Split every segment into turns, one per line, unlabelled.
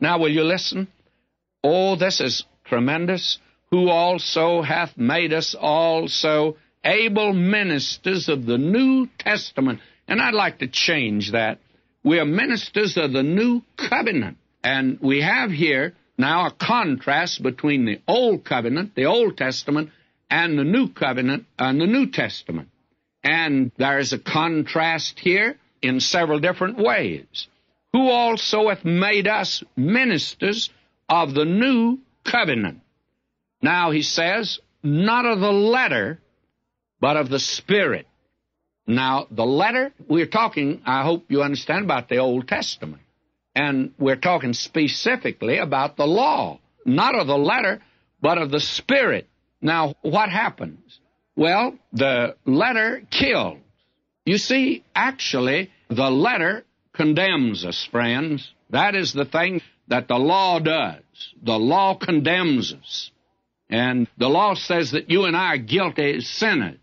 Now, will you listen? Oh, this is tremendous. Who also hath made us also able ministers of the New Testament. And I'd like to change that. We are ministers of the New Covenant. And we have here now a contrast between the Old Covenant, the Old Testament, and the New Covenant and the New Testament. And there's a contrast here in several different ways. Who also hath made us ministers of the New Covenant. Now he says, not of the letter, but of the Spirit. Now, the letter, we're talking, I hope you understand, about the Old Testament. And we're talking specifically about the law, not of the letter, but of the Spirit. Now, what happens? Well, the letter kills. You see, actually, the letter condemns us, friends. That is the thing that the law does. The law condemns us. And the law says that you and I are guilty sinners.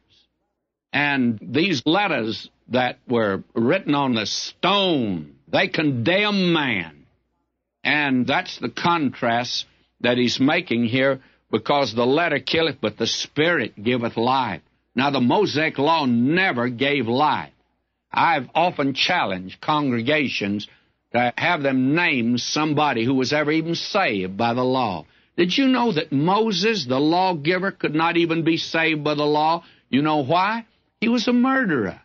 And these letters that were written on the stone, they condemn man. And that's the contrast that he's making here because the letter killeth, but the Spirit giveth life. Now, the Mosaic Law never gave life. I've often challenged congregations to have them name somebody who was ever even saved by the law. Did you know that Moses, the lawgiver, could not even be saved by the law? You know why? He was a murderer.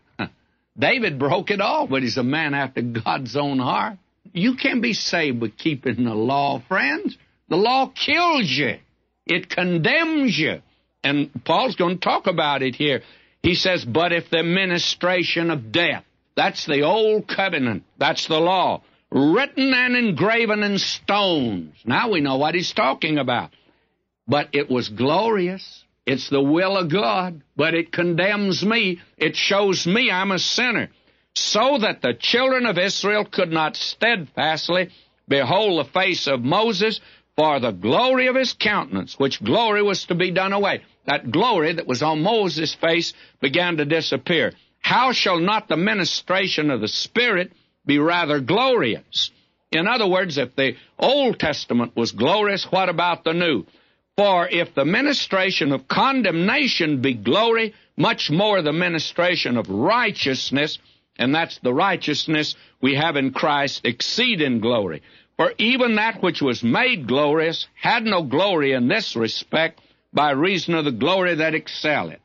David broke it all, but he's a man after God's own heart. You can't be saved by keeping the law, friends. The law kills you. It condemns you. And Paul's going to talk about it here. He says, but if the ministration of death, that's the old covenant, that's the law, written and engraven in stones. Now we know what he's talking about. But it was glorious. It's the will of God, but it condemns me. It shows me I'm a sinner. So that the children of Israel could not steadfastly behold the face of Moses for the glory of his countenance, which glory was to be done away. That glory that was on Moses' face began to disappear. How shall not the ministration of the Spirit be rather glorious? In other words, if the Old Testament was glorious, what about the New? For if the ministration of condemnation be glory, much more the ministration of righteousness, and that's the righteousness we have in Christ, exceed in glory. For even that which was made glorious had no glory in this respect by reason of the glory that excelleth.